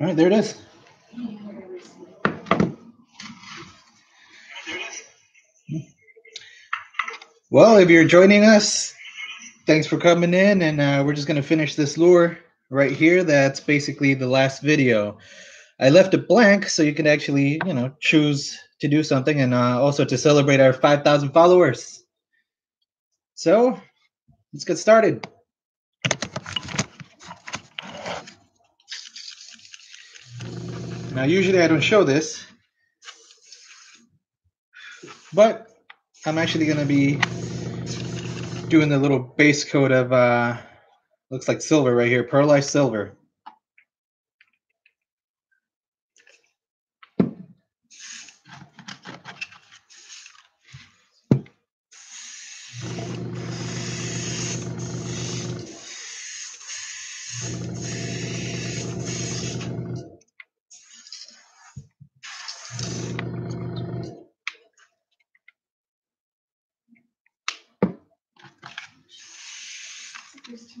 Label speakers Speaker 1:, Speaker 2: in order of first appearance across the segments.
Speaker 1: All right, there it is. Well, if you're joining us, thanks for coming in, and uh, we're just gonna finish this lure right here. That's basically the last video. I left it blank so you can actually, you know, choose to do something, and uh, also to celebrate our 5,000 followers. So, let's get started. Now, usually I don't show this, but I'm actually going to be doing the little base coat of, uh, looks like silver right here, pearlized silver.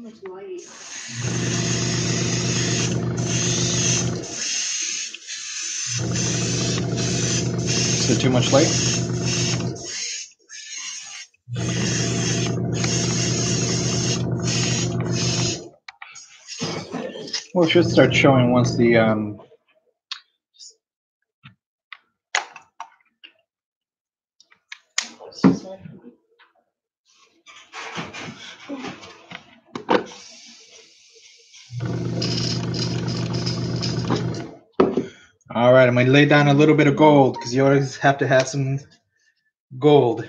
Speaker 2: Too much light.
Speaker 1: Is it too much light? Well, it should start showing once the um, All right, I'm gonna lay down a little bit of gold because you always have to have some gold.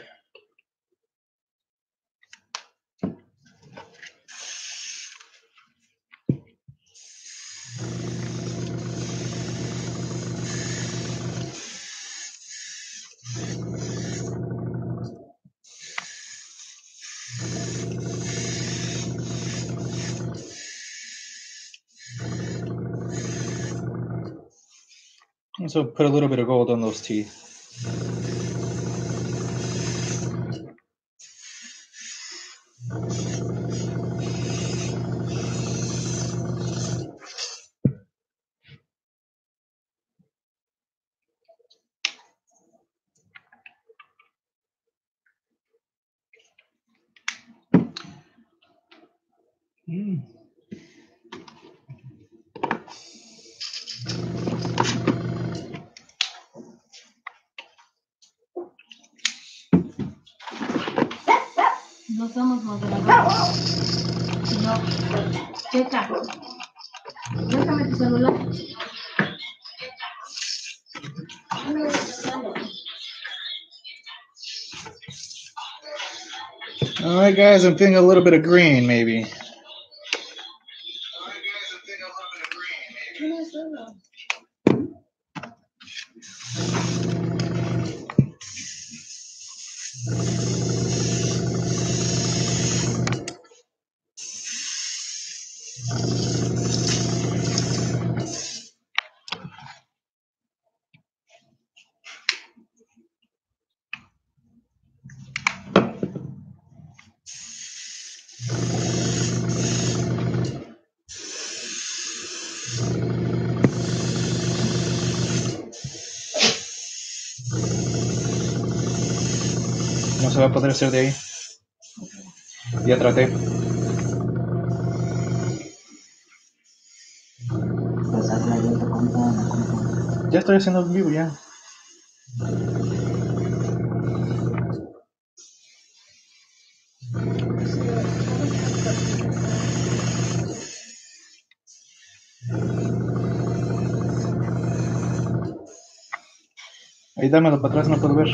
Speaker 1: So put a little bit of gold on those teeth.
Speaker 2: No somos moderadores. No. Checa. Déjame tu celular.
Speaker 1: All right, guys, I'm feeling a little bit of green, maybe. No se va a poder hacer de ahí. Ya traté. Ya estoy haciendo en vivo ya. Ahí dámelo para atrás, no puedo ver.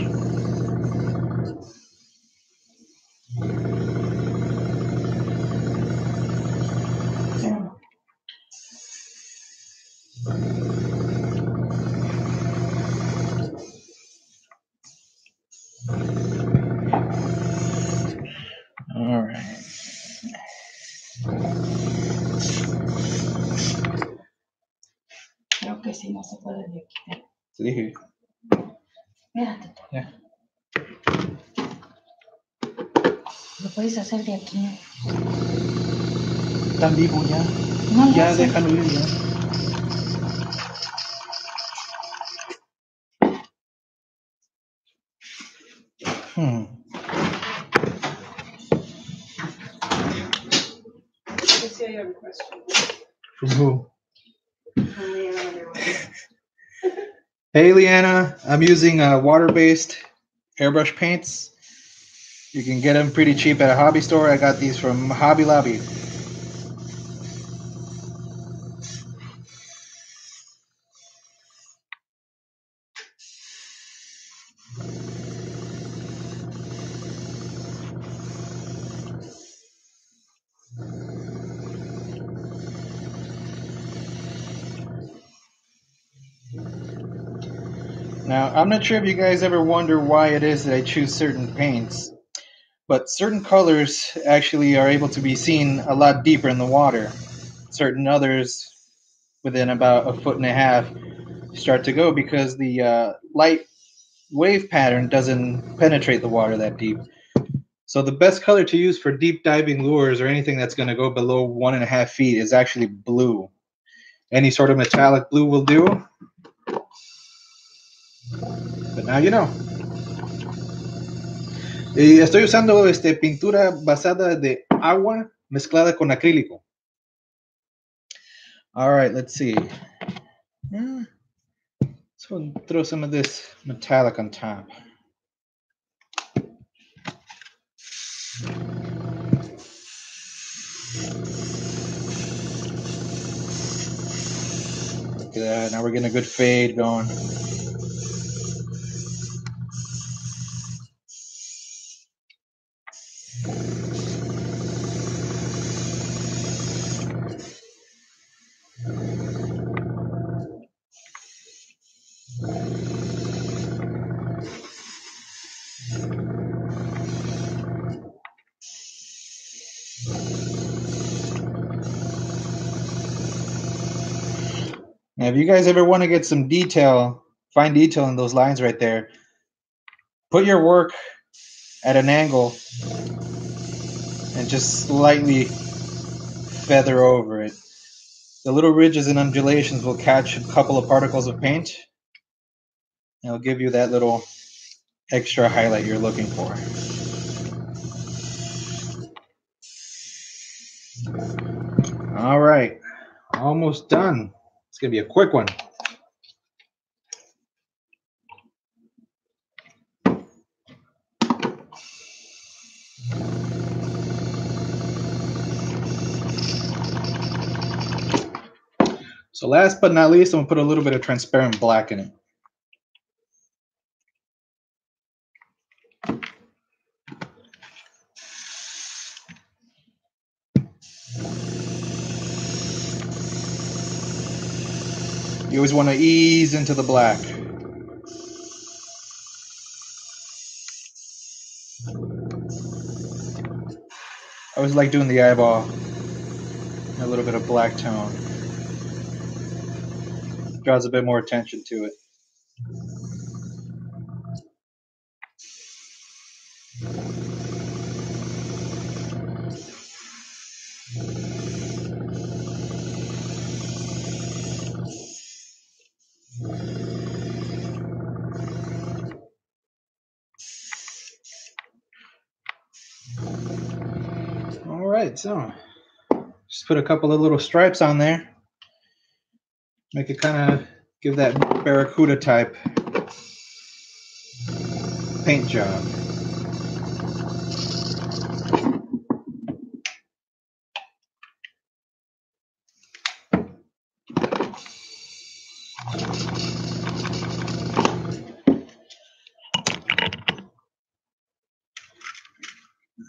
Speaker 2: Creo que sí, no se puede de aquí.
Speaker 1: Te dije.
Speaker 2: Espérate.
Speaker 1: Ya.
Speaker 2: Lo puedes hacer de aquí.
Speaker 1: En vivo ya.
Speaker 2: No
Speaker 1: Ya déjalo ir ya.
Speaker 3: Let's see, I have a question.
Speaker 1: From who?
Speaker 3: From Leanna Underwood.
Speaker 1: Hey, Leanna. I'm using uh, water-based airbrush paints. You can get them pretty cheap at a hobby store. I got these from Hobby Lobby. Now, I'm not sure if you guys ever wonder why it is that I choose certain paints, but certain colors actually are able to be seen a lot deeper in the water. Certain others, within about a foot and a half, start to go because the uh, light wave pattern doesn't penetrate the water that deep. So the best color to use for deep diving lures or anything that's going to go below one and a half feet is actually blue. Any sort of metallic blue will do. But now you know. Y estoy usando este, pintura basada de agua mezclada con acrílico. All right, let's see. Hmm. So throw some of this metallic on top. Look at that. Now we're getting a good fade going. Now, if you guys ever want to get some detail, find detail in those lines right there, put your work at an angle and just slightly feather over it. The little ridges and undulations will catch a couple of particles of paint. And it'll give you that little extra highlight you're looking for. All right, almost done. It's gonna be a quick one. So last but not least, I'm gonna put a little bit of transparent black in it. You always want to ease into the black. I always like doing the eyeball. A little bit of black tone. Draws a bit more attention to it. So just put a couple of little stripes on there. Make it kind of give that barracuda type paint job.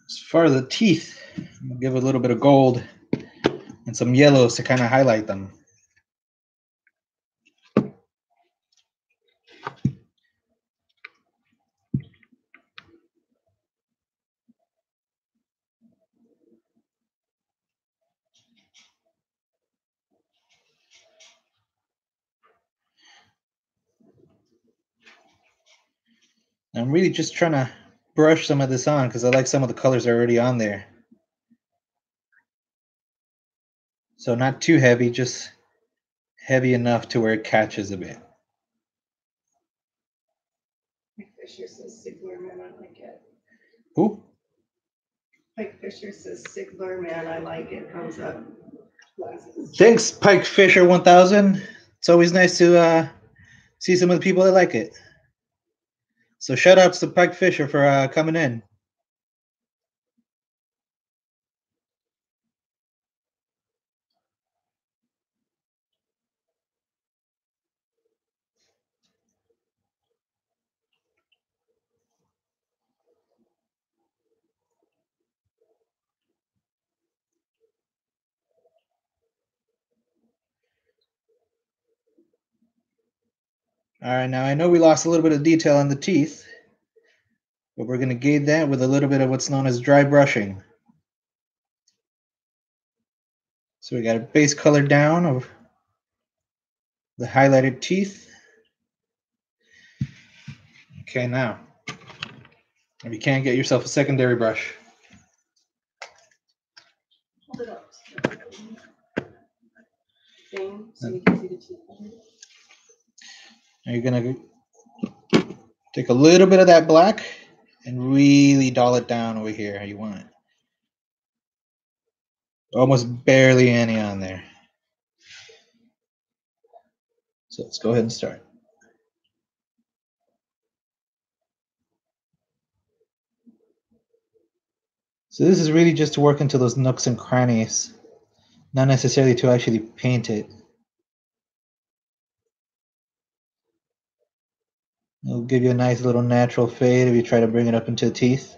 Speaker 1: As far as the teeth, give a little bit of gold and some yellows to kind of highlight them. I'm really just trying to brush some of this on because I like some of the colors already on there. So not too heavy, just heavy enough to where it catches a bit.
Speaker 3: My fish are so stickler, man, I like it.
Speaker 1: Who?
Speaker 3: Pike Fisher says sick blur man, I like it, thumbs up.
Speaker 1: Thanks, Pike Fisher 1000. It's always nice to uh, see some of the people that like it. So shout out to Pike Fisher for uh, coming in. All right, now I know we lost a little bit of detail on the teeth, but we're going to gauge that with a little bit of what's known as dry brushing. So we got a base color down of the highlighted teeth. Okay, now, if you can't get yourself a secondary brush,
Speaker 3: Hold it up. So you can see the teeth.
Speaker 1: Now you're gonna take a little bit of that black and really doll it down over here how you want it. Almost barely any on there. So let's go ahead and start. So this is really just to work into those nooks and crannies, not necessarily to actually paint it. It'll give you a nice little natural fade if you try to bring it up into the teeth.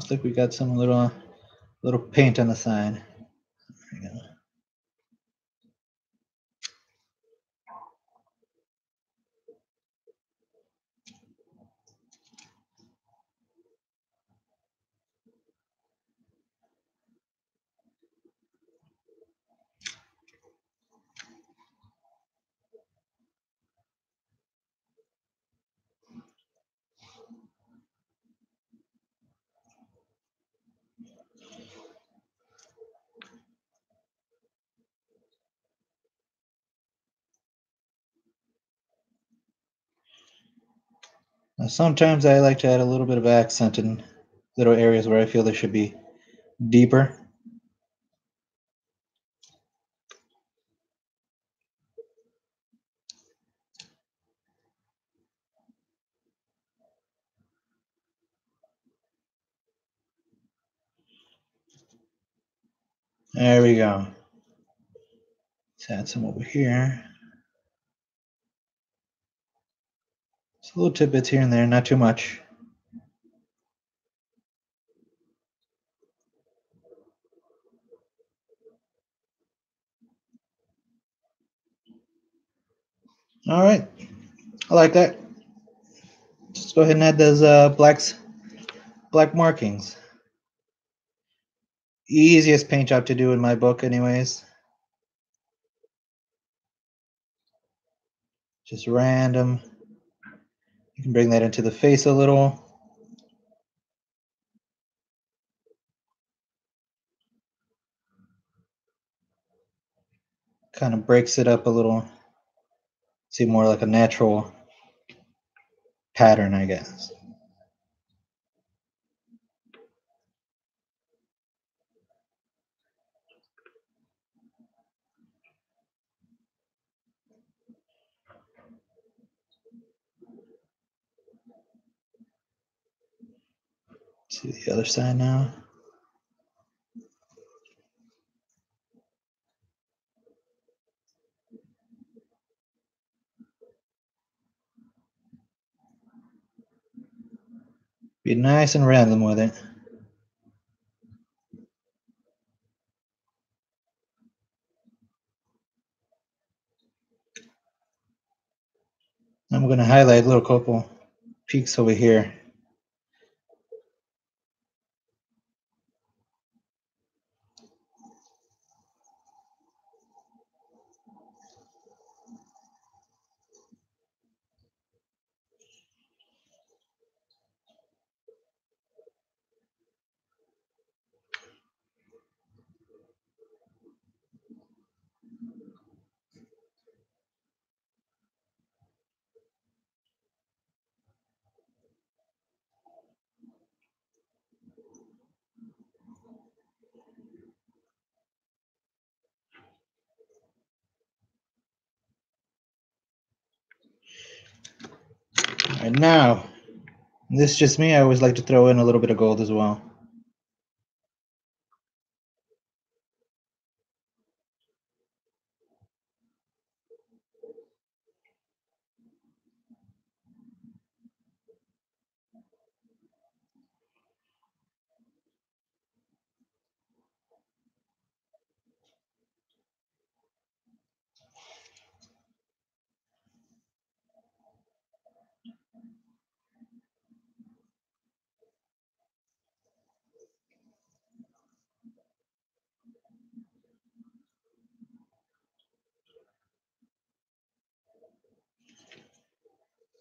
Speaker 1: Looks like we got some little little paint on the side. Now, sometimes I like to add a little bit of accent in little areas where I feel they should be deeper. There we go. Let's add some over here. Just little tidbits here and there, not too much. All right, I like that. Just go ahead and add those uh, blacks, black markings. Easiest paint job to do in my book, anyways. Just random. You can bring that into the face a little. Kind of breaks it up a little. See more like a natural pattern, I guess. Let's do the other side now. Be nice and random with it. I'm going to highlight a little couple peaks over here. And now, this is just me. I always like to throw in a little bit of gold as well.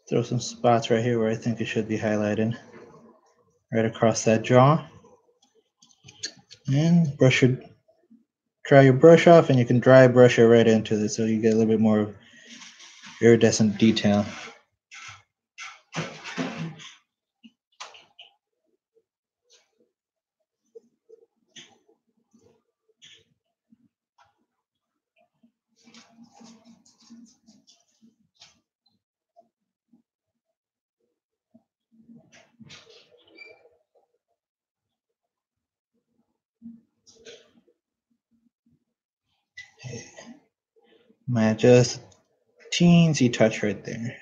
Speaker 1: Throw some spots right here where I think it should be highlighted. Right across that jaw. And brush your, dry your brush off and you can dry brush it right into this so you get a little bit more iridescent detail. Might just teensy touch right there.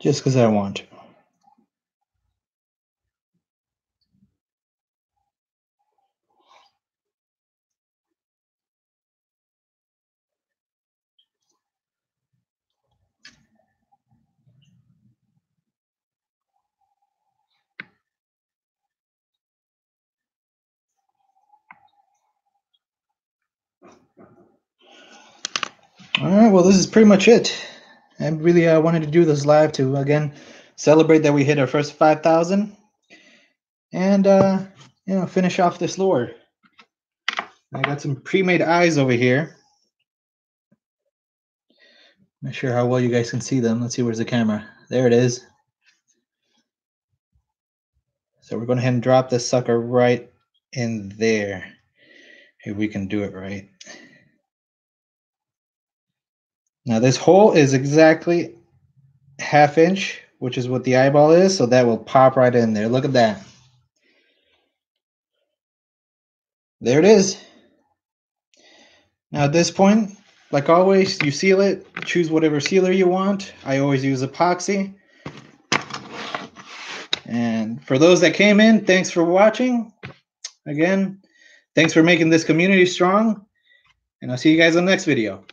Speaker 1: Just because I want to. All right, well, this is pretty much it. I really uh, wanted to do this live to, again, celebrate that we hit our first 5,000 and, uh, you know, finish off this lure. I got some pre-made eyes over here. Not sure how well you guys can see them. Let's see, where's the camera? There it is. So we're going to ahead and drop this sucker right in there. If we can do it right. Now this hole is exactly half inch, which is what the eyeball is, so that will pop right in there. Look at that. There it is. Now at this point, like always, you seal it, choose whatever sealer you want. I always use epoxy. And for those that came in, thanks for watching. Again, thanks for making this community strong. And I'll see you guys in the next video.